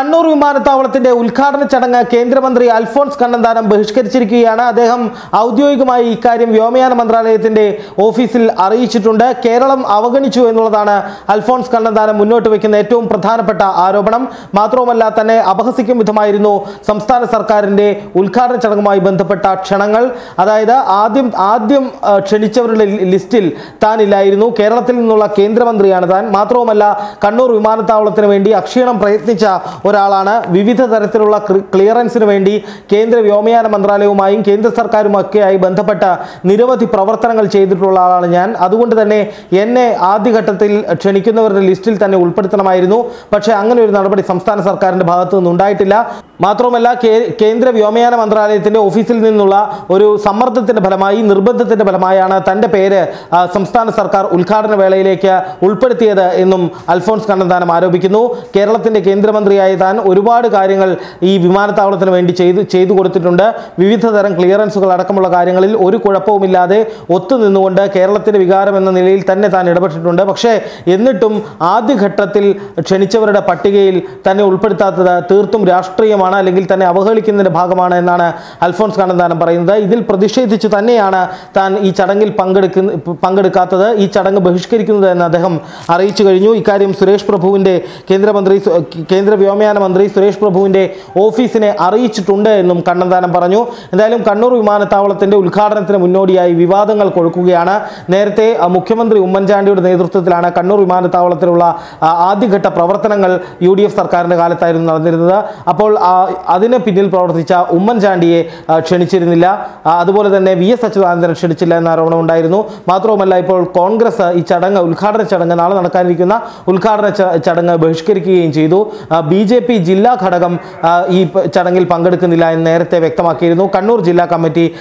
കണ്ണൂർ വിമാനത്താവളത്തിന്റെ ഉദ്ഘാടന ചടങ്ങ് കേന്ദ്രമന്ത്രി അൽഫോൺസ് കണ്ണന്താനം ബഹിഷ്കരിച്ചിരിക്കുകയാണ്. അദ്ദേഹം ഔദ്യോഗികമായി ഇക്കാര്യം വ്യോമയാന മന്ത്രാലയത്തിന്റെ ഓഫീസിൽ അറിയിച്ചിട്ടുണ്ട്. കേരളം അവഗണിച്ചു എന്നുള്ളതാണ് അൽഫോൺസ് കണ്ണന്താനം മുന്നോട്ട് വയ്ക്കുന്ന ഏറ്റവും പ്രധാനപ്പെട്ട ആരോപണം. മാത്രവുമല്ല തന്നെ അപഹസിക്കും വിധമായിരുന്നു സംസ്ഥാന സർക്കാരിന്റെ ഉദ്ഘാടന ചടങ്ങുമായി ബന്ധപ്പെട്ട ക്ഷണങ്ങൾ. അതായത് ആദ്യം ആദ്യം ക്ഷണിച്ചവരുടെ ലിസ്റ്റിൽ താനില്ലായിരുന്നു. കേരളത്തിൽ നിന്നുള്ള കേന്ദ്രമന്ത്രിയാണ് താൻ. മാത്രവുമല്ല കണ്ണൂർ വിമാനത്താവളത്തിന് വേണ്ടി അക്ഷീണം പ്രയത്നിച്ച ഒരാളാണ്. വിവിധ തരത്തിലുള്ള ക്ലിയറൻസിന് വേണ്ടി കേന്ദ്ര വ്യോമയാന മന്ത്രാലയവുമായും കേന്ദ്ര സർക്കാരുമൊക്കെയായി ബന്ധപ്പെട്ട നിരവധി പ്രവർത്തനങ്ങൾ ചെയ്തിട്ടുള്ള ആളാണ് ഞാൻ. അതുകൊണ്ട് തന്നെ എന്നെ ആദ്യഘട്ടത്തിൽ ക്ഷണിക്കുന്നവരുടെ ലിസ്റ്റിൽ തന്നെ ഉൾപ്പെടുത്തണമായിരുന്നു. പക്ഷേ അങ്ങനെ ഒരു നടപടി സംസ്ഥാന സർക്കാരിന്റെ ഭാഗത്തു നിന്നുണ്ടായിട്ടില്ല. മാത്രവുമല്ല കേന്ദ്ര വ്യോമയാന മന്ത്രാലയത്തിന്റെ ഓഫീസിൽ നിന്നുള്ള ഒരു സമ്മർദ്ദത്തിന്റെ ഫലമായി നിർബന്ധത്തിന്റെ ഫലമായാണ് തന്റെ പേര് സംസ്ഥാന സർക്കാർ ഉദ്ഘാടന വേളയിലേക്ക് ഉൾപ്പെടുത്തിയത് എന്നും അൽഫോൺസ് കണ്ണന്താനം ആരോപിക്കുന്നു. കേരളത്തിന്റെ കേന്ദ്രമന്ത്രിയായ താൻ ഒരുപാട് കാര്യങ്ങൾ ഈ വിമാനത്താവളത്തിന് വേണ്ടി ചെയ്ത് ചെയ്തു കൊടുത്തിട്ടുണ്ട്. വിവിധ തരം ക്ലിയറൻസുകൾ അടക്കമുള്ള കാര്യങ്ങളിൽ ഒരു കുഴപ്പവുമില്ലാതെ ഒത്തുനിന്നുകൊണ്ട് കേരളത്തിന്റെ വികാരം എന്ന നിലയിൽ തന്നെ താൻ ഇടപെട്ടിട്ടുണ്ട്. പക്ഷേ എന്നിട്ടും ആദ്യഘട്ടത്തിൽ ക്ഷണിച്ചവരുടെ പട്ടികയിൽ തന്നെ ഉൾപ്പെടുത്താത്തത് തീർത്തും രാഷ്ട്രീയമാണ്. അല്ലെങ്കിൽ തന്നെ അവഹേളിക്കുന്നതിന്റെ ഭാഗമാണ് എന്നാണ് അൽഫോൺസ് കണ്ണന്താനം പറയുന്നത്. ഇതിൽ പ്രതിഷേധിച്ച് തന്നെയാണ് താൻ ഈ ചടങ്ങിൽ പങ്കെടുക്കുന്ന പങ്കെടുക്കാത്തത് ഈ ചടങ്ങ് ബഹിഷ്കരിക്കുന്നത് എന്ന് അദ്ദേഹം അറിയിച്ചു കഴിഞ്ഞു. ഇക്കാര്യം സുരേഷ് പ്രഭുവിന്റെ കേന്ദ്രമന്ത്രി കേന്ദ്ര വ്യോമയാന മന്ത്രി സുരേഷ് പ്രഭുവിന്റെ ഓഫീസിനെ അറിയിച്ചിട്ടുണ്ട് എന്നും കണ്ണന്താനം പറഞ്ഞു. എന്തായാലും കണ്ണൂർ വിമാനത്താവളത്തിന്റെ ഉദ്ഘാടനത്തിന് മുന്നോടിയായി വിവാദങ്ങൾ കൊഴുക്കുകയാണ്. നേരത്തെ മുഖ്യമന്ത്രി ഉമ്മൻചാണ്ടിയുടെ നേതൃത്വത്തിലാണ് കണ്ണൂർ വിമാനത്താവളത്തിലുള്ള ആദ്യഘട്ട പ്രവർത്തനങ്ങൾ യു ഡി എഫ് സർക്കാരിന്റെ കാലത്തായിരുന്നു നടന്നിരുന്നത്. അപ്പോൾ അതിന് പിന്നിൽ പ്രവർത്തിച്ച ഉമ്മൻചാണ്ടിയെ ക്ഷണിച്ചിരുന്നില്ല. അതുപോലെ തന്നെ വി എസ് അച്യുതാനന്ദനെ ക്ഷണിച്ചില്ല എന്ന ആരോപണമുണ്ടായിരുന്നു മാത്രവുമല്ല ഇപ്പോൾ കോൺഗ്രസ് ഈ ചടങ്ങ് ഉദ്ഘാടന ചടങ്ങ് നാളെ നടക്കാനിരിക്കുന്ന ഉദ്ഘാടന ചടങ്ങ് ബഹിഷ്കരിക്കുകയും ചെയ്തു. ബി ജെ പി ജില്ലാ ഘടകം ഈ ചടങ്ങിൽ പങ്കെടുക്കുന്നില്ല എന്ന് നേരത്തെ വ്യക്തമാക്കിയിരുന്നു. കണ്ണൂർ ജില്ലാ കമ്മിറ്റി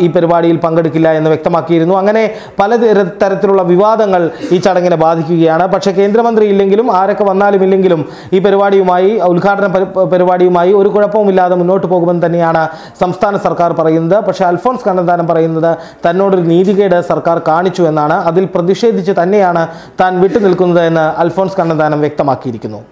ഈ പരിപാടിയിൽ പങ്കെടുക്കില്ല എന്ന് വ്യക്തമാക്കിയിരുന്നു. അങ്ങനെ പല തരത്തിലുള്ള വിവാദങ്ങൾ ഈ ചടങ്ങിനെ ബാധിക്കുകയാണ്. പക്ഷേ കേന്ദ്രമന്ത്രി ഇല്ലെങ്കിലും ആരൊക്കെ വന്നാലും ഇല്ലെങ്കിലും ഈ പരിപാടിയുമായി ഉദ്ഘാടന പരി- പരിപാടിയുമായി ഒരു കുഴപ്പവുമില്ലാതെ മുന്നോട്ട് പോകുമെന്ന് തന്നെയാണ് സംസ്ഥാന സർക്കാർ പറയുന്നത്. പക്ഷേ അൽഫോൺസ് കണ്ണന്താനം പറയുന്നത് തന്നോടൊരു നീതികേട് സർക്കാർ കാണിച്ചു എന്നാണ്. അതിൽ പ്രതിഷേധിച്ച് തന്നെയാണ് താൻ വിട്ടുനിൽക്കുന്നത് എന്ന് അൽഫോൺസ് കണ്ണന്താനം വ്യക്തമാക്കിയിരിക്കുന്നു.